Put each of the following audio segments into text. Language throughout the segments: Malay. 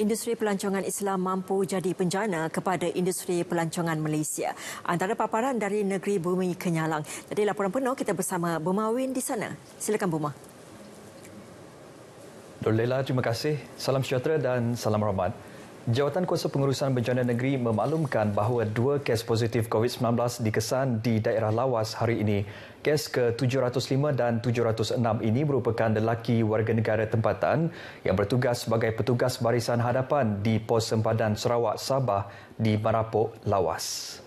industri pelancongan Islam mampu jadi penjana kepada industri pelancongan Malaysia. Antara paparan dari negeri bumi kenyalang. Jadi laporan penuh kita bersama Bumawin di sana. Silakan Buma. Dorlela, terima kasih. Salam sejahtera dan salam rahmat. Jawatan Kuasa Pengurusan Bencana Negeri memaklumkan bahawa dua kes positif COVID-19 dikesan di daerah Lawas hari ini. Kes ke-705 dan 706 ini merupakan lelaki warga negara tempatan yang bertugas sebagai petugas barisan hadapan di Pos Sempadan Sarawak Sabah di Marapok, Lawas.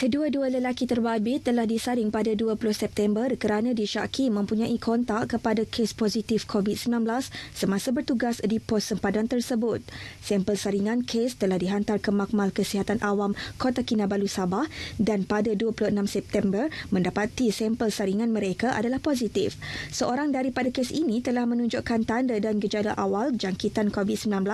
Kedua-dua lelaki terbabit telah disaring pada 20 September kerana disyaki mempunyai kontak kepada kes positif COVID-19 semasa bertugas di pos sempadan tersebut. Sampel saringan kes telah dihantar ke Makmal Kesihatan Awam Kota Kinabalu Sabah dan pada 26 September mendapati sampel saringan mereka adalah positif. Seorang daripada kes ini telah menunjukkan tanda dan gejala awal jangkitan COVID-19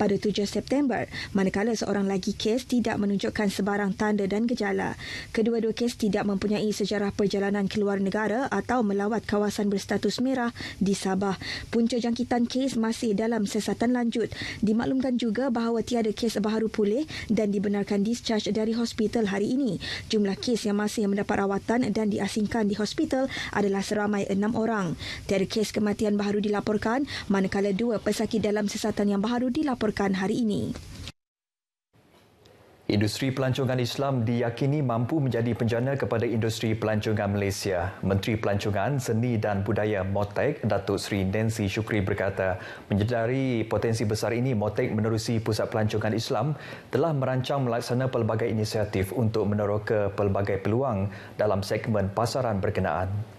pada 7 September manakala seorang lagi kes tidak menunjukkan sebarang tanda dan gejala. Kedua-dua kes tidak mempunyai sejarah perjalanan keluar negara atau melawat kawasan berstatus merah di Sabah. Punca jangkitan kes masih dalam siasatan lanjut. Dimaklumkan juga bahawa tiada kes baharu pulih dan dibenarkan discharge dari hospital hari ini. Jumlah kes yang masih mendapat rawatan dan diasingkan di hospital adalah seramai enam orang. Tiada kes kematian baharu dilaporkan manakala dua pesakit dalam siasatan yang baharu dilaporkan hari ini. Industri pelancongan Islam diyakini mampu menjadi penjana kepada industri pelancongan Malaysia. Menteri Pelancongan, Seni dan Budaya Motek, Datuk Seri Nancy Shukri berkata, menyedari potensi besar ini, Motek menerusi Pusat Pelancongan Islam telah merancang melaksana pelbagai inisiatif untuk meneroka pelbagai peluang dalam segmen pasaran berkenaan.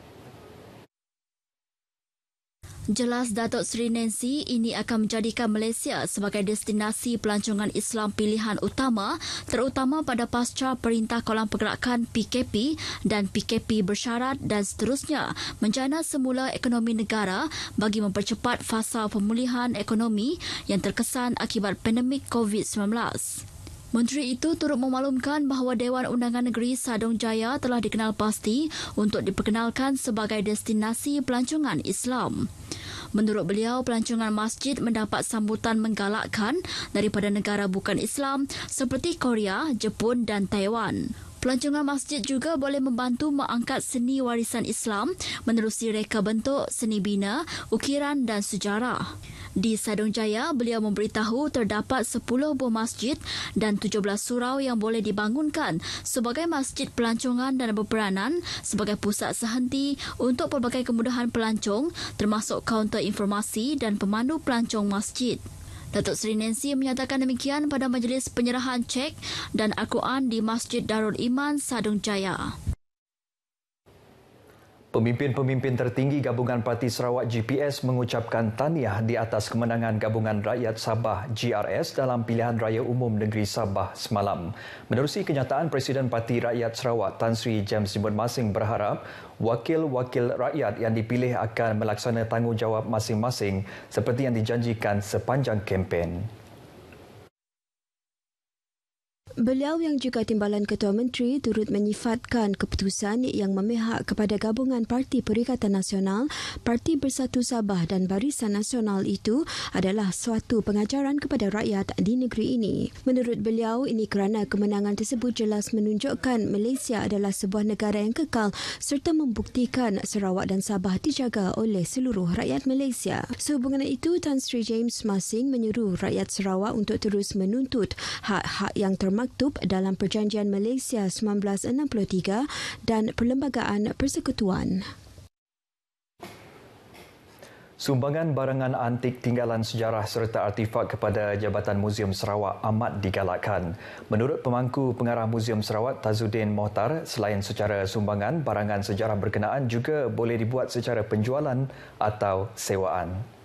Jelas Datuk Seri Nancy ini akan menjadikan Malaysia sebagai destinasi pelancongan Islam pilihan utama terutama pada pasca Perintah Kawalan Pergerakan PKP dan PKP bersyarat dan seterusnya menjana semula ekonomi negara bagi mempercepat fasa pemulihan ekonomi yang terkesan akibat pandemik COVID-19. Menteri itu turut memaklumkan bahawa Dewan Undangan Negeri Sadong Jaya telah dikenal pasti untuk diperkenalkan sebagai destinasi pelancongan Islam. Menurut beliau, pelancongan masjid mendapat sambutan menggalakkan daripada negara bukan Islam seperti Korea, Jepun dan Taiwan. Pelancongan masjid juga boleh membantu mengangkat seni warisan Islam menerusi reka bentuk, seni bina, ukiran dan sejarah. Di Sadong Jaya, beliau memberitahu terdapat 10 buah masjid dan 17 surau yang boleh dibangunkan sebagai masjid pelancongan dan berperanan sebagai pusat sehenti untuk pelbagai kemudahan pelancong termasuk kaunter informasi dan pemandu pelancong masjid. Datuk Seri Nancy menyatakan demikian pada majlis penyerahan cek dan Al-Quran di Masjid Darul Iman Sadung Jaya. Pemimpin-pemimpin tertinggi Gabungan Parti Sarawak GPS mengucapkan tahniah di atas kemenangan Gabungan Rakyat Sabah GRS dalam pilihan raya umum negeri Sabah semalam. Menerusi kenyataan Presiden Parti Rakyat Sarawak Tan Sri James Simbun Masing berharap wakil-wakil rakyat yang dipilih akan melaksana tanggungjawab masing-masing seperti yang dijanjikan sepanjang kempen. Beliau yang juga timbalan Ketua Menteri turut menyifatkan keputusan yang memihak kepada gabungan Parti Perikatan Nasional, Parti Bersatu Sabah dan Barisan Nasional itu adalah suatu pengajaran kepada rakyat di negeri ini. Menurut beliau, ini kerana kemenangan tersebut jelas menunjukkan Malaysia adalah sebuah negara yang kekal serta membuktikan Sarawak dan Sabah dijaga oleh seluruh rakyat Malaysia. Sehubungan itu, Tan Sri James Masing menyeru rakyat Sarawak untuk terus menuntut hak-hak yang termaktub maktub dalam Perjanjian Malaysia 1963 dan Perlembagaan Persekutuan. Sumbangan barangan antik tinggalan sejarah serta artifak kepada Jabatan Muzium Sarawak amat digalakkan. Menurut pemangku pengarah Muzium Sarawak Tazuddin Mohtar, selain secara sumbangan, barangan sejarah berkenaan juga boleh dibuat secara penjualan atau sewaan.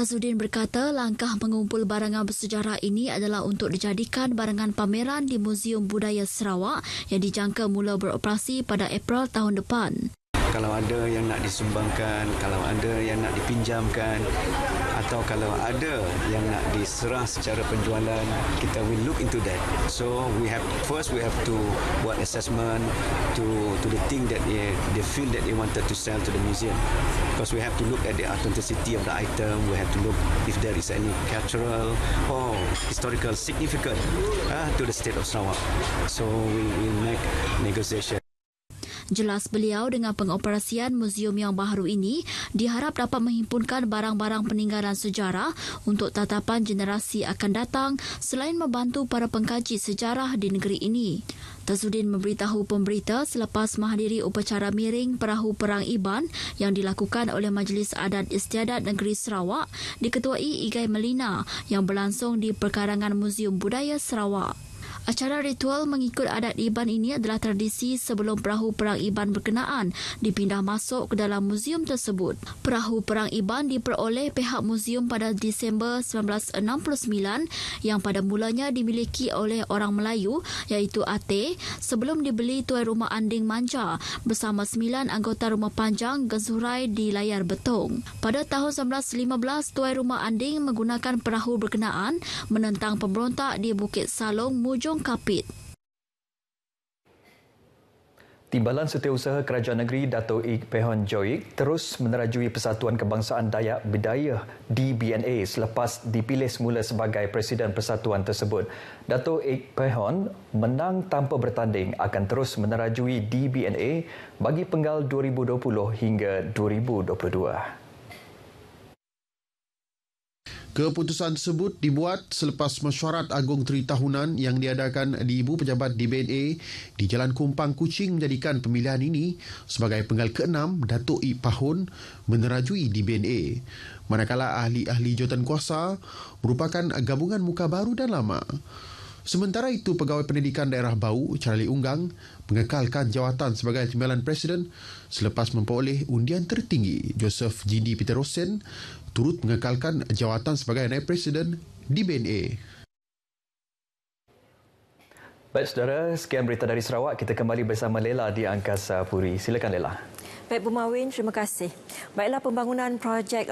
Tazuddin berkata langkah mengumpul barangan bersejarah ini adalah untuk dijadikan barangan pameran di Muzium Budaya Sarawak yang dijangka mula beroperasi pada April tahun depan. Kalau ada yang nak disumbangkan, kalau ada yang nak dipinjamkan atau kalau ada yang nak diserah secara penjualan, kita will look into that. So we have first we have to buat assessment to to the thing that they they feel that they wanted to sell to the museum. Because we have to look at the authenticity of the item, we have to look if there is any cultural or historical significance uh, to the state of Sarawak. So we will make negotiation. Jelas beliau dengan pengoperasian muzium yang baru ini diharap dapat menghimpunkan barang-barang peninggalan sejarah untuk tatapan generasi akan datang selain membantu para pengkaji sejarah di negeri ini. Tazudin memberitahu pemberita selepas menghadiri upacara miring perahu perang Iban yang dilakukan oleh Majlis Adat Istiadat Negeri Sarawak diketuai Igai Melina yang berlangsung di Perkarangan Muzium Budaya Sarawak. Acara ritual mengikut adat Iban ini adalah tradisi sebelum perahu perang Iban berkenaan dipindah masuk ke dalam muzium tersebut. Perahu perang Iban diperoleh pihak muzium pada Disember 1969 yang pada mulanya dimiliki oleh orang Melayu iaitu Ate sebelum dibeli Tuan Rumah Anding Manja bersama sembilan anggota rumah panjang Gezurai di layar betong. Pada tahun 1915, Tuan Rumah Anding menggunakan perahu berkenaan menentang pemberontak di Bukit Salong, Mujung Tanjung Kapit. Timbalan Setiausaha Kerajaan Negeri Dato' Ik Pehon Joik terus menerajui Persatuan Kebangsaan Dayak Bidayah DBNA selepas dipilih semula sebagai Presiden Persatuan tersebut. Dato' Ik Pehon menang tanpa bertanding akan terus menerajui DBNA bagi penggal 2020 hingga 2022. Keputusan tersebut dibuat selepas mesyuarat agung tahunan yang diadakan di Ibu Pejabat DBNA di Jalan Kumpang Kuching menjadikan pemilihan ini sebagai penggal ke-6 Datuk I Pahun menerajui DBNA. Manakala ahli-ahli jawatan kuasa merupakan gabungan muka baru dan lama. Sementara itu, Pegawai Pendidikan Daerah Bau, Charlie Unggang, mengekalkan jawatan sebagai Timbalan Presiden selepas memperoleh undian tertinggi. Joseph Jindi Peter Rosen turut mengekalkan jawatan sebagai naib presiden di BNA. Baik saudara, sekian berita dari Sarawak. Kita kembali bersama Lela di Angkasa Puri. Silakan Lela. Baik Bu Mawin, terima kasih. Baiklah pembangunan projek